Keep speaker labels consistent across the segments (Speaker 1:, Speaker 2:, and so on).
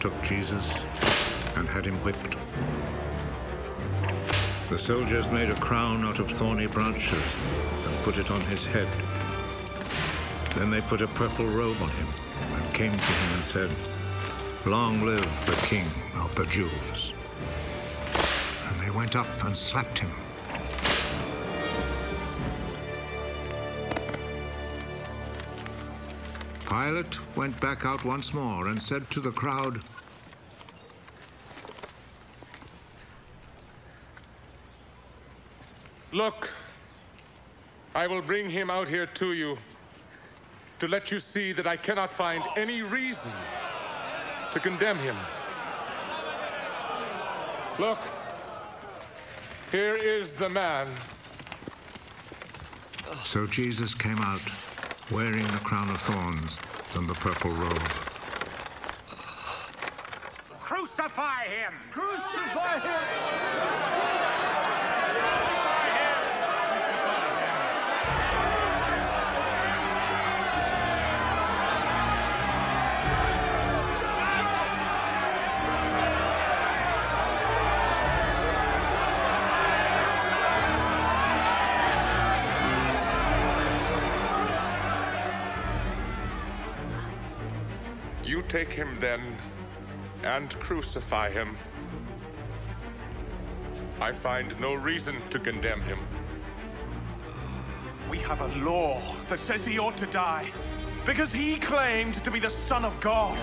Speaker 1: Took Jesus and had him whipped. The soldiers made a crown out of thorny branches and put it on his head. Then they put a purple robe on him and came to him and said, Long live the King of the Jews. And they went up and slapped him. Pilate went back out once more and said to the crowd,
Speaker 2: Look, I will bring him out here to you to let you see that I cannot find any reason to condemn him. Look, here is the man.
Speaker 1: So Jesus came out wearing the crown of thorns and the purple robe.
Speaker 3: Crucify him!
Speaker 4: Crucify him!
Speaker 2: Take him then and crucify him. I find no reason to condemn him.
Speaker 3: We have a law that says he ought to die because he claimed to be the Son of God.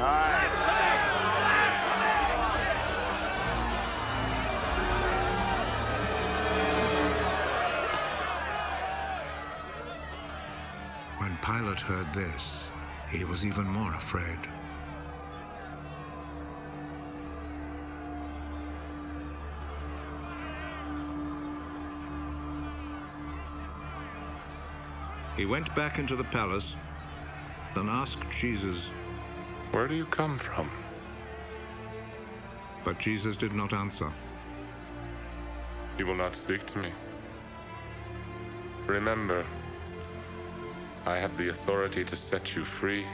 Speaker 1: When Pilate heard this, he was even more afraid. He went back into the palace, then asked Jesus,
Speaker 2: Where do you come from?
Speaker 1: but Jesus did not answer.
Speaker 2: You will not speak to me. Remember, I have the authority to set you free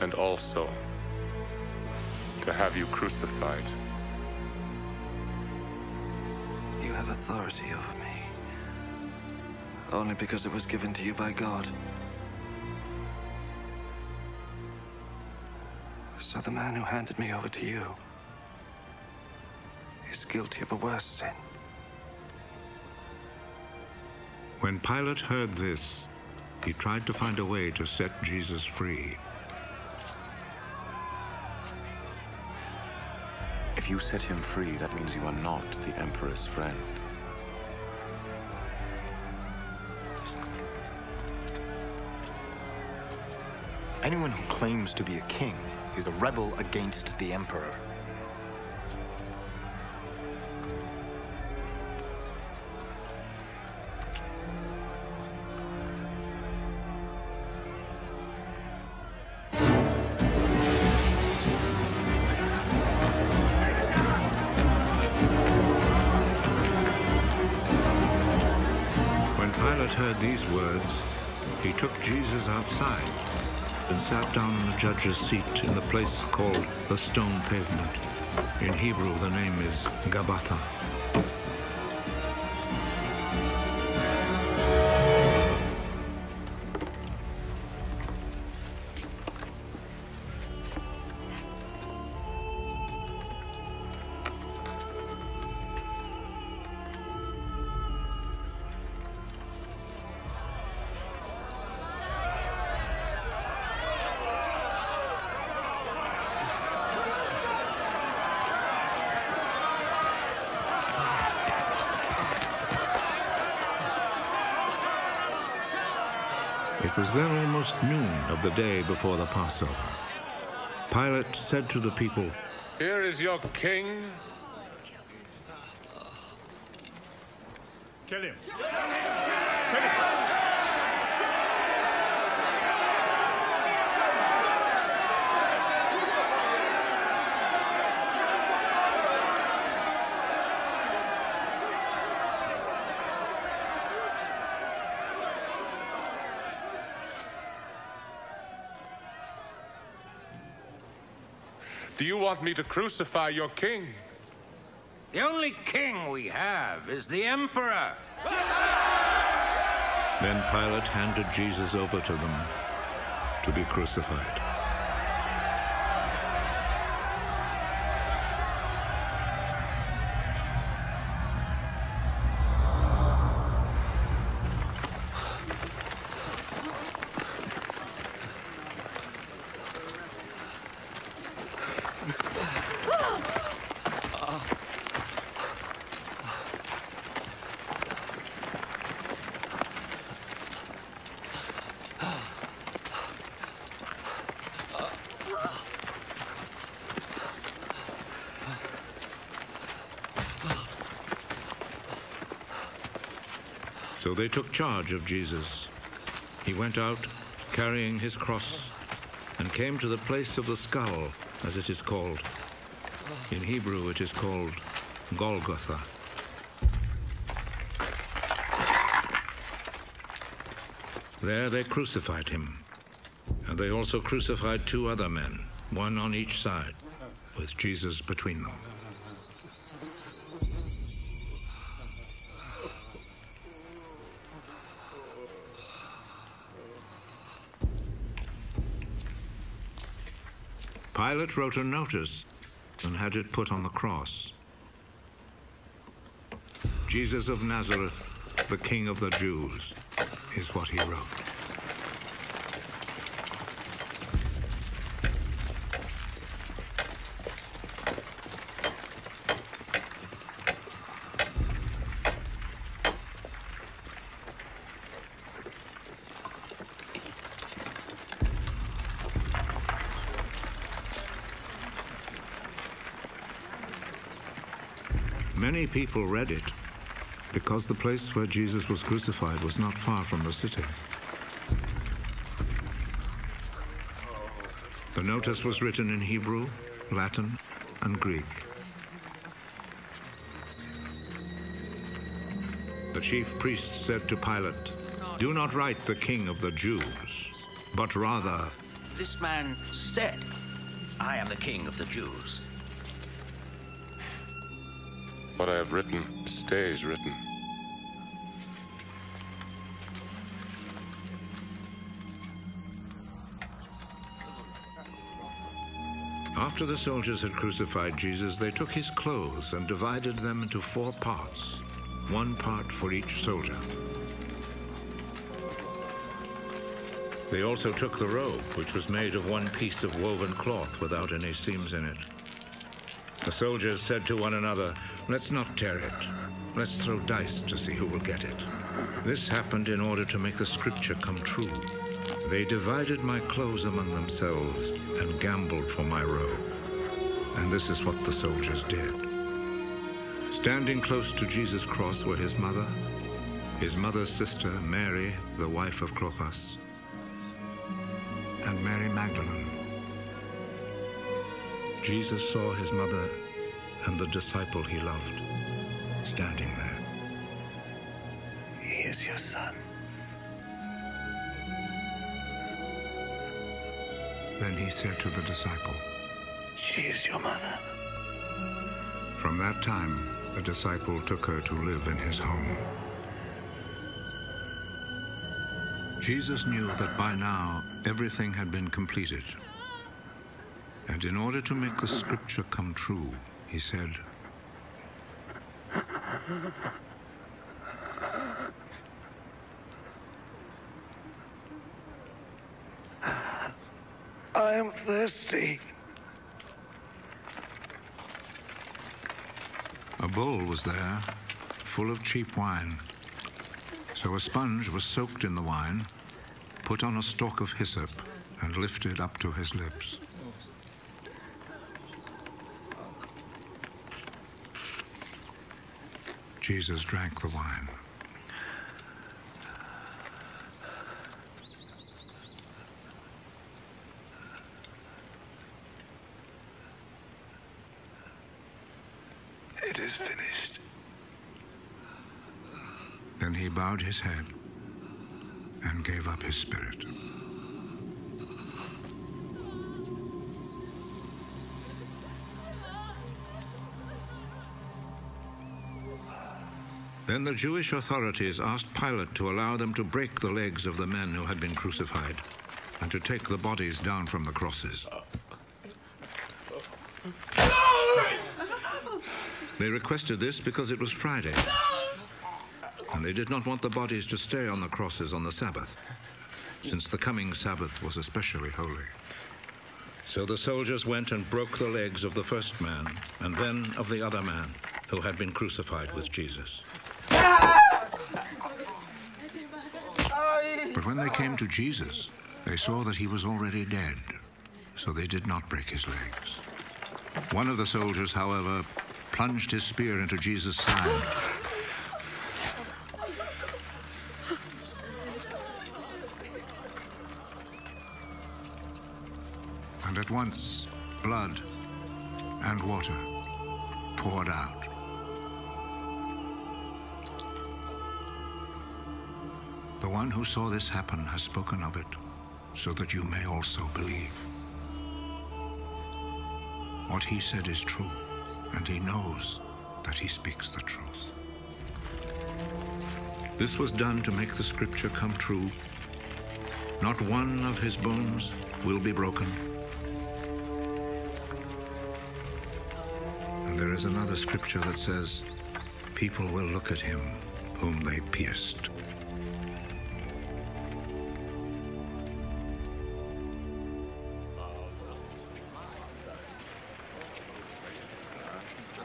Speaker 2: and also to have you crucified.
Speaker 5: You have authority over me. Only because it was given to you by God. So the man who handed me over to you is guilty of a worse sin.
Speaker 1: When Pilate heard this, he tried to find a way to set Jesus free.
Speaker 6: If you set him free, that means you are not the Emperor's friend.
Speaker 7: Anyone who claims to be a king is a rebel against the Emperor.
Speaker 1: When Pilate heard these words, he took Jesus outside and sat down on a judge's seat in the place called the Stone Pavement. In Hebrew, the name is Gabbatha. It was then almost noon of the day before the Passover. Pilate said to the people,
Speaker 2: Here is your king.
Speaker 3: Kill him.
Speaker 2: Do you want me to crucify your king?
Speaker 8: The only king we have is the Emperor.
Speaker 1: Then Pilate handed Jesus over to them to be crucified. So they took charge of Jesus. He went out carrying his cross and came to the place of the skull, as it is called. In Hebrew, it is called Golgotha. There they crucified him. And they also crucified two other men, one on each side, with Jesus between them. Pilate wrote a notice and had it put on the cross. Jesus of Nazareth, the King of the Jews, is what he wrote. Many people read it because the place where Jesus was crucified was not far from the city. The notice was written in Hebrew, Latin, and Greek. The chief priest said to Pilate, Do not write the king of the Jews, but rather,
Speaker 8: This man said, I am the king of the Jews.
Speaker 2: What I have written stays written.
Speaker 1: After the soldiers had crucified Jesus, they took his clothes and divided them into four parts, one part for each soldier. They also took the robe, which was made of one piece of woven cloth without any seams in it. The soldiers said to one another, Let's not tear it. Let's throw dice to see who will get it. This happened in order to make the scripture come true. They divided my clothes among themselves and gambled for my robe. And this is what the soldiers did. Standing close to Jesus' cross were his mother, his mother's sister, Mary, the wife of Clopas, and Mary Magdalene. Jesus saw his mother and the disciple he loved standing there.
Speaker 5: He is your son.
Speaker 1: Then he said to the disciple,
Speaker 5: She is your mother.
Speaker 1: From that time, the disciple took her to live in his home. Jesus knew that by now everything had been completed. And in order to make the scripture come true, he said,
Speaker 5: I am thirsty.
Speaker 1: A bowl was there, full of cheap wine. So a sponge was soaked in the wine, put on a stalk of hyssop, and lifted up to his lips. Jesus drank the wine.
Speaker 5: It is finished.
Speaker 1: Then he bowed his head and gave up his spirit. Then the Jewish authorities asked Pilate to allow them to break the legs of the men who had been crucified and to take the bodies down from the crosses. They requested this because it was Friday, and they did not want the bodies to stay on the crosses on the Sabbath, since the coming Sabbath was especially holy. So the soldiers went and broke the legs of the first man, and then of the other man who had been crucified with Jesus. But when they came to Jesus, they saw that he was already dead, so they did not break his legs. One of the soldiers, however, plunged his spear into Jesus' side. And at once, blood and water poured out. One who saw this happen has spoken of it, so that you may also believe. What he said is true, and he knows that he speaks the truth. This was done to make the scripture come true. Not one of his bones will be broken. And there is another scripture that says, People will look at him whom they pierced.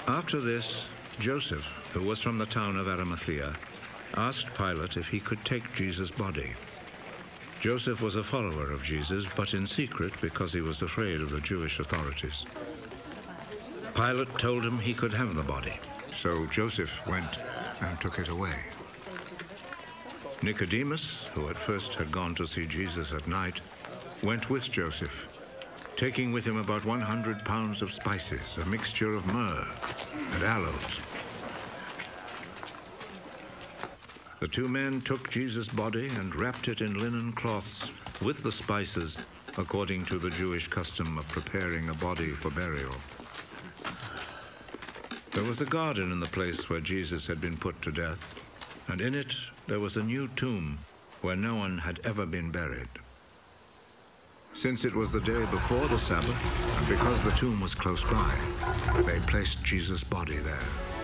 Speaker 1: After this, Joseph, who was from the town of Arimathea, asked Pilate if he could take Jesus' body. Joseph was a follower of Jesus, but in secret because he was afraid of the Jewish authorities. Pilate told him he could have the body, so Joseph went and took it away. Nicodemus, who at first had gone to see Jesus at night, went with Joseph taking with him about 100 pounds of spices, a mixture of myrrh and aloes. The two men took Jesus' body and wrapped it in linen cloths with the spices, according to the Jewish custom of preparing a body for burial. There was a garden in the place where Jesus had been put to death, and in it there was a new tomb where no one had ever been buried. Since it was the day before the Sabbath, and because the tomb was close by, they placed Jesus' body there.